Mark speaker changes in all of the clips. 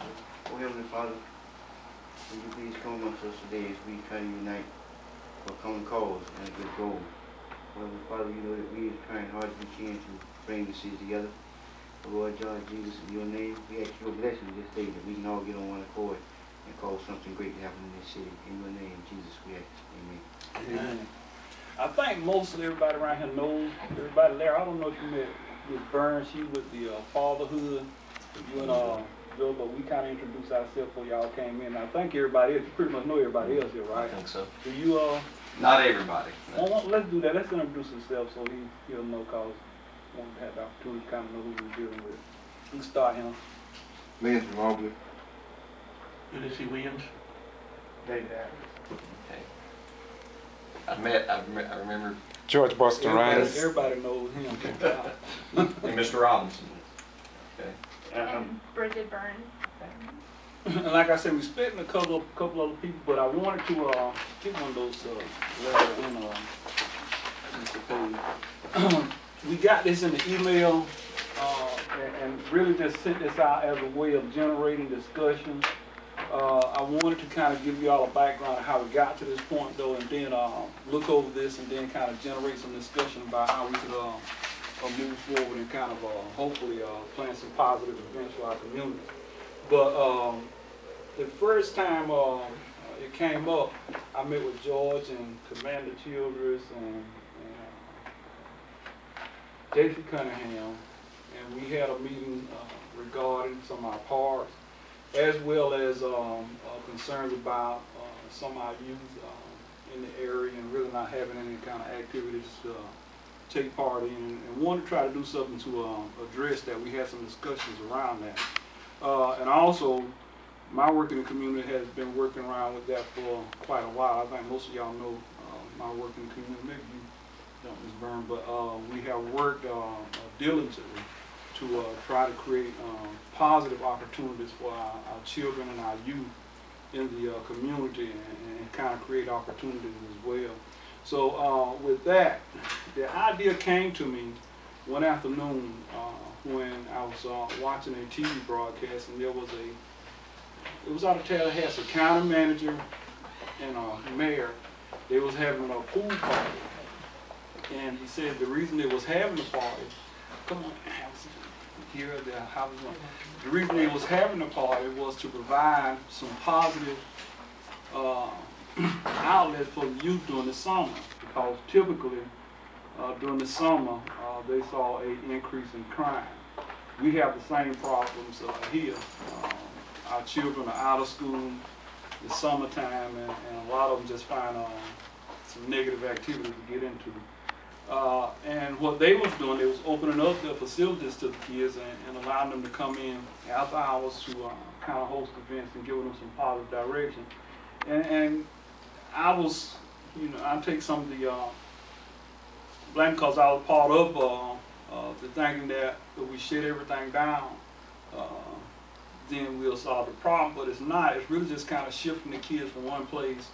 Speaker 1: Oh Heavenly Father, would you please come amongst us today as we try to unite for a common cause and a good goal. Heavenly Father, you know that we are trying hard as we can to bring the city together. Lord Jesus, in your name, we ask your blessing this day that we can all get on one accord and cause something great to happen in this city. In your name, Jesus, we ask. Amen.
Speaker 2: Amen. I think most of everybody around here knows, everybody there, I don't know if you met Ms. Burns, she was the uh, fatherhood, you and, uh, Bill, but we kinda introduced ourselves before y'all came in. I think everybody else, you pretty much know everybody else here, right?
Speaker 3: I
Speaker 2: right?
Speaker 3: think so.
Speaker 2: Do you, uh,
Speaker 3: Not everybody.
Speaker 2: well, well, let's do that, let's introduce ourselves so he, he'll know, cause we want to have the opportunity to kinda know who we're dealing with. We can start him.
Speaker 4: Lance Mobley.
Speaker 5: Ulysses Williams.
Speaker 2: David Adams.
Speaker 3: Okay. I met, I rem- I remember,
Speaker 6: George Buster
Speaker 2: Everybody, everybody knows him.
Speaker 3: and Mr. Robinson. Okay.
Speaker 1: Um,
Speaker 7: And Bridget Byrne.
Speaker 2: And like I said, we split in a couple of, couple other people, but I wanted to, uh, get one of those, uh, letters in, uh. We got this in the email, uh, and, and really just sent this out as a way of generating discussion. Uh, I wanted to kind of give you all a background of how we got to this point though, and then, uh, look over this and then kind of generate some discussion about how we could, uh, move forward and kind of, uh, hopefully, uh, plan some positive events for our community. But um, the first time um, it came up, I met with George and Commander Childress and, and uh, J.C. Cunningham, and we had a meeting uh, regarding some of our parks, as well as um, uh, concerns about uh, some of our youth um, in the area and really not having any kind of activities uh, take part in, and wanted to try to do something to um, address that. We had some discussions around that. Uh, and also, my work in the community has been working around with that for quite a while. I think most of y'all know uh, my work in the community. Maybe you don't, Ms. Byrne, but uh, we have worked uh, diligently to uh, try to create um, positive opportunities for our, our children and our youth in the uh, community and, and kind of create opportunities as well. So uh, with that, the idea came to me one afternoon uh, when I was uh, watching a TV broadcast and there was a, it was out of Tallahassee, county manager and a mayor, they was having a pool party. And he said the reason they was having the party, come on, here? The reason they was having the party was to provide some positive uh, outlet for the youth during the summer. Because typically, uh, during the summer, uh, they saw a increase in crime. We have the same problems uh, here. Um, Our children are out of school, it's summertime, and, and a lot of them just find um, some negative activities to get into. Uh, and what they was doing, they was opening up their facilities to the kids and, and allowing them to come in after hours to uh, kind of host events and giving them some positive direction. And, and I was, you know, I take some of the uh, blame because I was part of uh, uh, the thinking that if we shut everything down, uh, then we'll solve the problem. But it's not. It's really just kind of shifting the kids from one place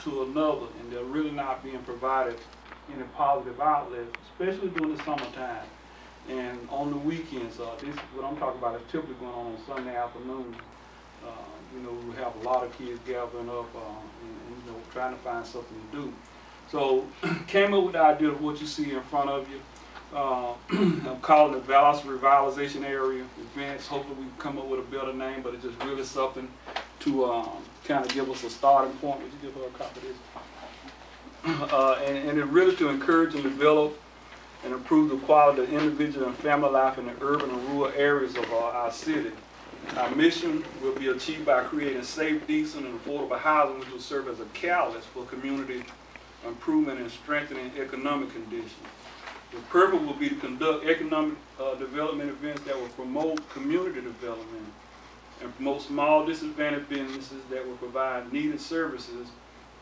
Speaker 2: to another, and they're really not being provided any positive outlets, especially during the summertime. And on the weekends, uh, this is what I'm talking about is typically going on on Sunday afternoons. Uh, you know, we have a lot of kids gathering up uh, and, you know, trying to find something to do. So, came up with the idea of what you see in front of you. Uh, I'm calling it Valus Revitalization Area Events. Hopefully, we can come up with a better name, but it's just really something to um, kind of give us a starting point. Would you give her a copy of this? Uh, and, and it really to encourage and develop and improve the quality of individual and family life in the urban and rural areas of our, our city. Our mission will be achieved by creating safe, decent, and affordable housing which will serve as a catalyst for community improvement and strengthening economic conditions. The purpose will be to conduct economic uh, development events that will promote community development and promote small disadvantaged businesses that will provide needed services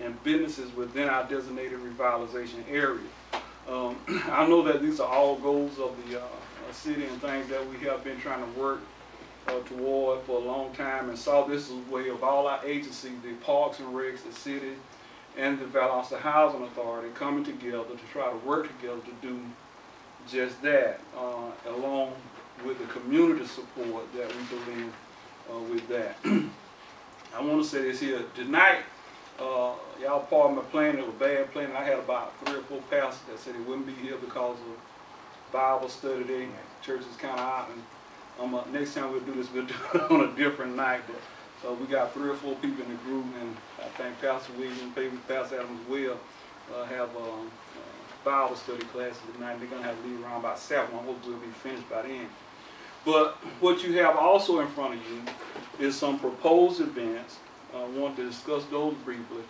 Speaker 2: and businesses within our designated revitalization area. Um, I know that these are all goals of the uh, uh, city and things that we have been trying to work uh, toward for a long time and saw this as a way of all our agencies, the Parks and Recs, the city, and the Valdosta Housing Authority coming together to try to work together to do just that, uh, along with the community support that we believe uh, with that. I want to say this here tonight. Uh, y'all pardon my plan, it was a bad planning. I had about three or four pastors that said they wouldn't be here because of Bible study day. Church is kind of out, and next time we'll do this, we'll do it on a different night. But uh, we got three or four people in the group, and I think Pastor Williams, maybe Pastor Adams will uh, have um, uh, Bible study classes tonight. They're gonna have to leave around about seven. I hope we'll be finished by then. But what you have also in front of you is some proposed events. I want to discuss those briefly.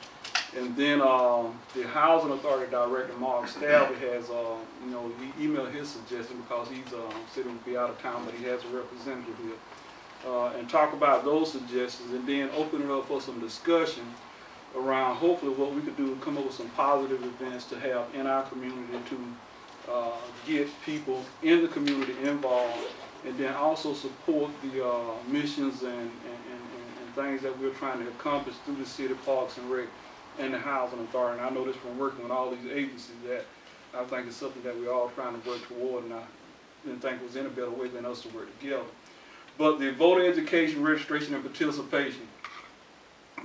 Speaker 2: And then um, the Housing Authority Director, Mark Stalvey, has, uh, you know, he emailed his suggestion because he's uh, said he'll be out of town, but he has a representative here. Uh, and talk about those suggestions and then open it up for some discussion around hopefully what we could do, come up with some positive events to have in our community to uh, get people in the community involved and then also support the uh, missions and, and, and, and things that we're trying to accomplish through the city parks and rec and the housing authority. And I know this from working with all these agencies that I think it's something that we're all trying to work toward and I didn't think was any better way than us to work together. But the voter education, registration, and participation,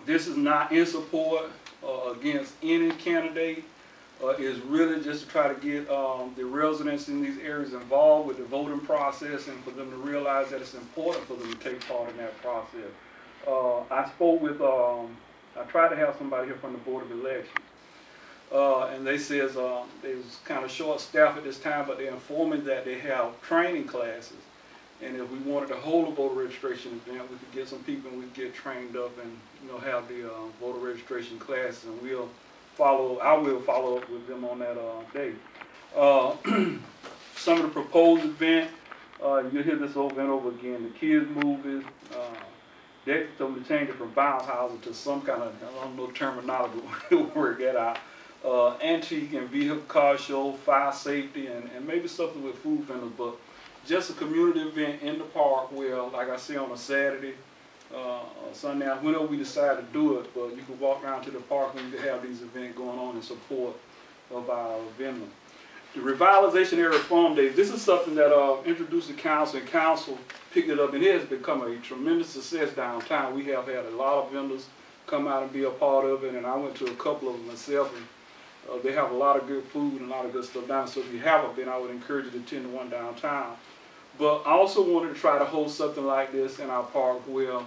Speaker 2: this is not in support uh, against any candidate. Uh, is really just to try to get um, the residents in these areas involved with the voting process and for them to realize that it's important for them to take part in that process. Uh, I spoke with, um, I tried to have somebody here from the Board of Elections. Uh, and they says uh, they was kind of short staffed at this time, but they informed me that they have training classes. And if we wanted to hold a voter registration event, we could get some people and we get trained up and, you know, have the uh, voter registration classes and we'll follow, I will follow up with them on that uh, day. Uh, some of the proposed event, uh, you'll hear this over and over again, the kids movies, they told me to change it from houses to some kind of, I don't know terminology, we'll work that out. Uh, antique and vehicle car show, fire safety, and, and maybe something with food vendors, but just a community event in the park where, like I say, on a Saturday, uh, Sunday, whenever we decide to do it, but you can walk down to the park and you can have these events going on in support of our vendor. The revitalization area farm days, this is something that uh, introduced the council and council picked it up and it has become a tremendous success downtown. We have had a lot of vendors come out and be a part of it and I went to a couple of them myself and uh, they have a lot of good food and a lot of good stuff down. So if you haven't been, I would encourage you to attend one downtown. But I also wanted to try to host something like this in our park where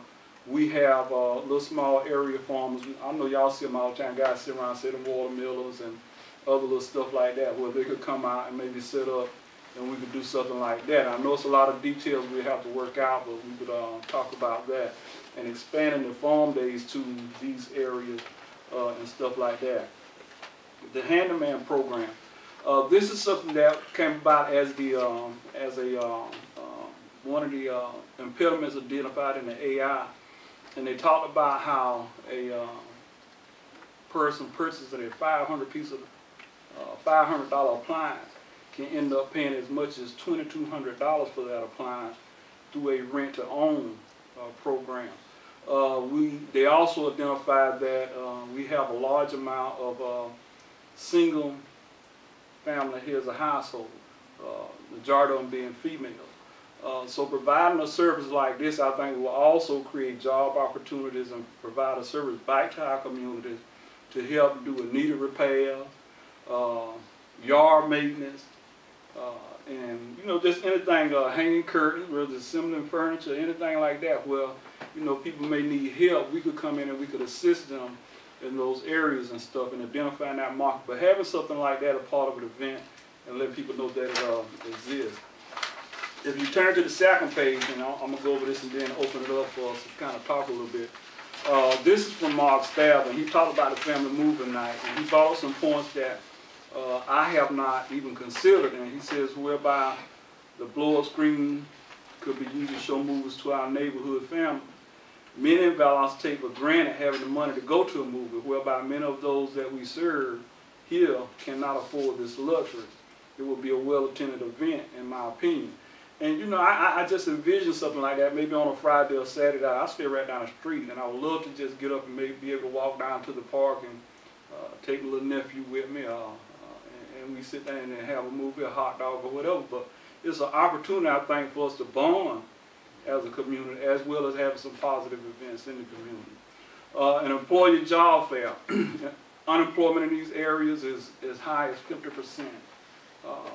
Speaker 2: we have uh, little small area farmers. I know y'all see them all the time, guys sit around selling watermelons and other little stuff like that where they could come out and maybe set up and we could do something like that. I know it's a lot of details we have to work out, but we could uh, talk about that and expanding the farm days to these areas uh, and stuff like that. The handyman program. Uh, this is something that came about as the um, as a um, uh, one of the uh, impediments identified in the AI, and they talked about how a uh, person purchases a 500 piece of $500 appliance can end up paying as much as $2,200 for that appliance through a rent-to-own uh, program. Uh, we they also identified that uh, we have a large amount of uh, single family here as a household, uh, majority of them being females. Uh, so providing a service like this, I think, will also create job opportunities and provide a service back to our communities to help do a needed repair, uh, yard maintenance, uh, and you know just anything, uh, hanging curtains, whether assembling furniture, anything like that. Well, you know people may need help. We could come in and we could assist them in those areas and stuff and identifying that market. But having something like that a part of an event and let people know that it uh, exists. If you turn to the second page, and I'm, I'm gonna go over this and then open it up for us to kind of talk a little bit. Uh, this is from Mark Stalvey, and he talked about the family moving night, and he brought up some points that uh, I have not even considered, and he says whereby the blow-up screen could be used to show movies to our neighborhood family. Many in Valence take for granted having the money to go to a movie, whereby many of those that we serve here cannot afford this luxury. It would be a well-attended event, in my opinion. And you know, I, I just envision something like that, maybe on a Friday or Saturday. I stay right down the street, and I would love to just get up and maybe be able to walk down to the park and uh, take my little nephew with me, uh, and, we sit down and have a movie, a hot dog, or whatever. But it's an opportunity, I think, for us to bond as a community, as well as having some positive events in the community. Uh, an employee job fair. Unemployment in these areas is as high as fifty percent. Uh,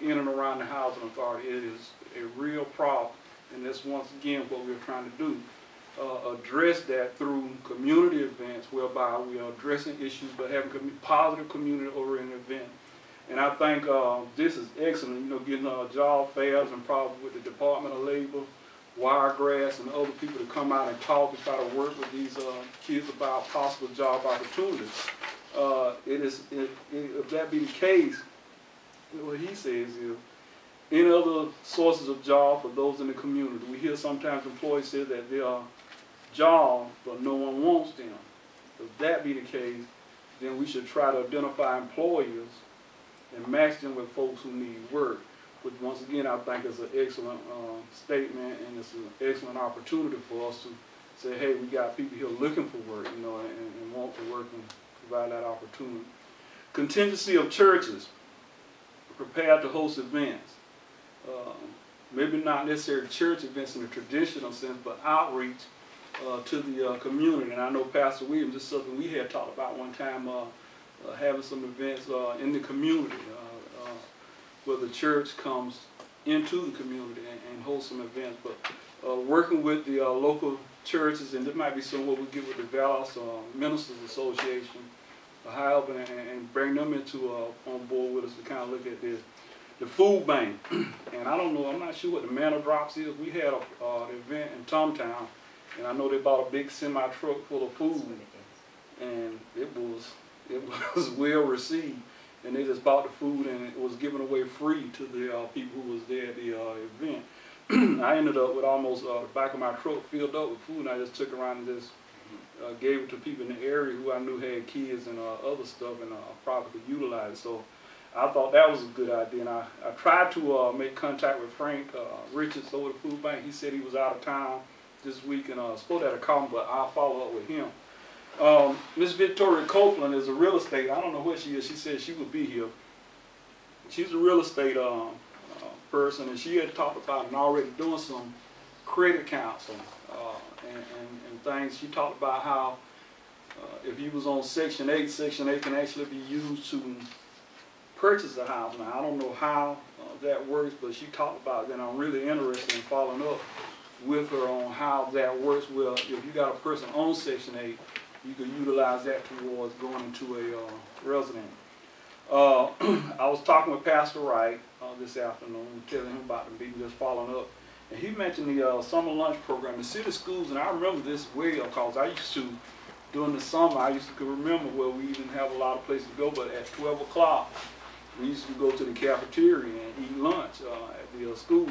Speaker 2: in and around the housing authority, it is a real problem. And that's once again what we're trying to do. Uh, address that through community events whereby we are addressing issues but having commu- positive community oriented event. And I think uh, this is excellent, you know, getting uh, job fairs and probably with the Department of Labor, Wiregrass, and other people to come out and talk and try to work with these uh, kids about possible job opportunities. Uh, it is, it, it, if that be the case, what he says is, any other sources of job for those in the community. We hear sometimes employees say that there are jobs, but no one wants them. If that be the case, then we should try to identify employers and match them with folks who need work. Which once again, I think is an excellent uh, statement and it's an excellent opportunity for us to say, hey, we got people here looking for work, you know, and, and want to work and provide that opportunity. Contingency of churches prepared to host events. Um, maybe not necessarily church events in the traditional sense, but outreach uh, to the uh, community. And I know Pastor Williams, this is something we had talked about one time, uh, having some events uh, in the community uh, uh, where the church comes into the community and, and hosts some events. But uh, working with the uh, local churches, and this might be some what we get with the Dallas uh, Ministers Association, uh, however, and, and bring them into uh, on board with us to kind of look at this. The food bank, and I don't know, I'm not sure what the manna drops is. We had an uh, event in Tomtown, and I know they bought a big semi truck full of food, and it was it was well received. And they just bought the food, and it was given away free to the uh, people who was there at the uh, event. I ended up with almost uh, the back of my truck filled up with food, and I just took around and just uh, gave it to people in the area who I knew had kids and uh, other stuff, and uh, probably could utilize it. So I thought that was a good idea, and I, I tried to uh, make contact with Frank uh, Richards over the food bank. He said he was out of town this week, and uh, supposed to have a call, but I'll follow up with him. Um, Miss Victoria Copeland is a real estate. I don't know where she is. She said she would be here. She's a real estate um, uh, person, and she had talked about and already doing some credit counseling uh, and, and, and things. She talked about how uh, if you was on Section 8, Section 8 can actually be used to purchase a house. Now, I don't know how uh, that works, but she talked about it, and I'm really interested in following up with her on how that works. Well, if you got a person on Section 8, you could utilize that towards going into a uh, resident. Uh, I was talking with Pastor Wright uh, this afternoon, telling him about the meeting, just following up. And he mentioned the uh, summer lunch program. The city schools, and I remember this well because I used to, during the summer, I used to remember where we didn't have a lot of places to go, but at 12 o'clock, we used to go to the cafeteria and eat lunch uh, at the uh, school.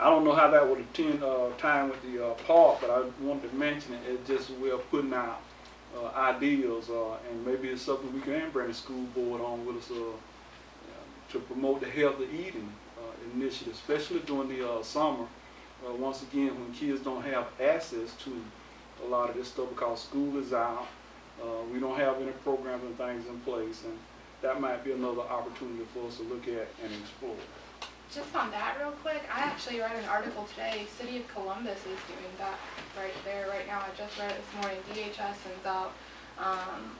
Speaker 2: I don't know how that would attend time with the park, but I wanted to mention it as just a way of putting out uh, ideas, uh, and maybe it's something we can bring the school board on with us uh, to promote the healthy eating uh, initiative, especially during the uh, summer. Uh, once again, when kids don't have access to a lot of this stuff because school is out, we don't have any programs and things in place, and that might be another opportunity for us to look at and explore.
Speaker 6: Just on that real quick, I actually read an article today, City of Columbus is doing that right there, right now, I just read it this morning, DHS sends out, um,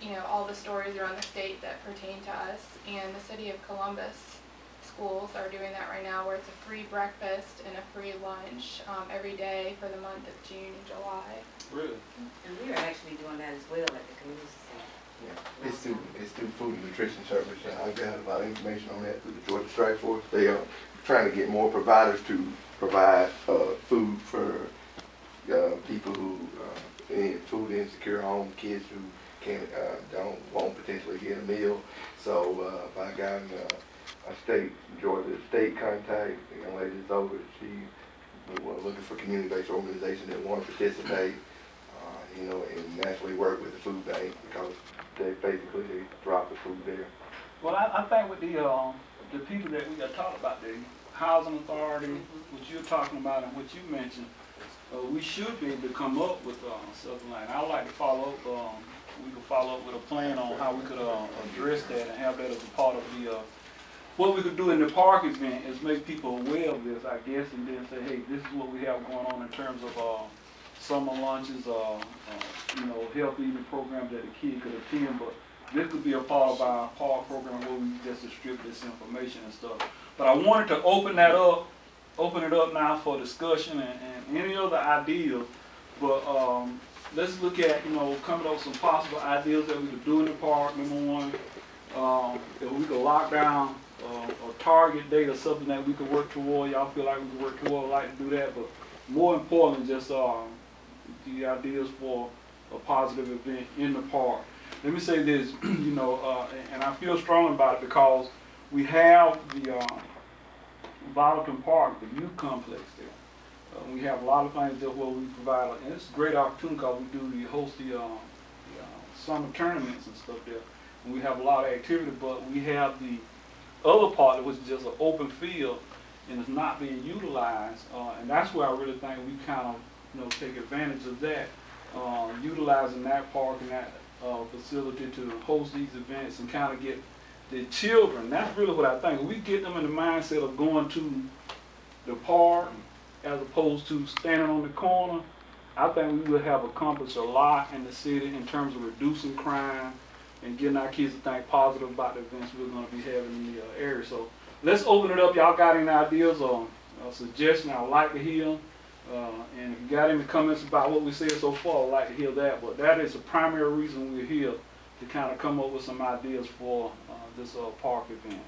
Speaker 6: you know, all the stories around the state that pertain to us, and the City of Columbus schools are doing that right now, where it's a free breakfast and a free lunch, um, every day for the month of June and July.
Speaker 2: Really?
Speaker 7: And we are actually doing that as well at the community center.
Speaker 4: Yeah, It's through, it's Food and Nutrition Service, and I got a lot of information on that through the Georgia Strike Force. They are trying to get more providers to provide, uh, food for, uh, people who, uh, in food insecure home, kids who can't, uh, don't, won't potentially get a meal. So, uh, by gotten, uh, a state, Georgia state contact, the young lady that's over, she, were looking for community-based organizations that want to participate, uh, you know, and naturally work with the food bank because they basically, they drop the food there.
Speaker 2: Well, I, I think with the, um, the people that we got talked about, the housing authority, what you're talking about and what you mentioned, uh, we should be able to come up with, uh, something like, I'd like to follow up, um, we could follow up with a plan on how we could, uh, address that and have that as a part of the, uh, what we could do in the park event is make people aware of this, I guess, and then say, hey, this is what we have going on in terms of, uh, summer lunches, uh, uh, you know, health eating programs that a kid could attend, but this could be a part of our park program where we just distribute this information and stuff. But I wanted to open that up, open it up now for discussion and, and any other ideas. But, um, let's look at, you know, coming up with some possible ideas that we could do in the park, number one. Um, if we could lock down, uh, a target date or something that we could work toward, y'all feel like we could work toward, like to do that, but more important, just, um, the ideas for a positive event in the park. Let me say this, you know, uh, and I feel strong about it because we have the, Vallotton Park, the youth complex there. Uh, we have a lot of things there where we provide, and it's a great opportunity because we do, we host the, um, the, uh, summer tournaments and stuff there. And we have a lot of activity, but we have the other part, which is just an open field, and it's not being utilized, uh, and that's where I really think we kind of, you know, take advantage of that, uh, utilizing that park and that, uh, facility to host these events and kind of get the children, that's really what I think, we get them in the mindset of going to the park as opposed to standing on the corner, I think we would have accomplished a lot in the city in terms of reducing crime and getting our kids to think positive about the events we're gonna be having in the uh, area, so let's open it up. Y'all got any ideas or uh, suggestions? I would like to hear. Uh, and if you got any comments about what we said so far, I'd like to hear that. But that is the primary reason we're here to kind of come up with some ideas for uh, this uh, park event.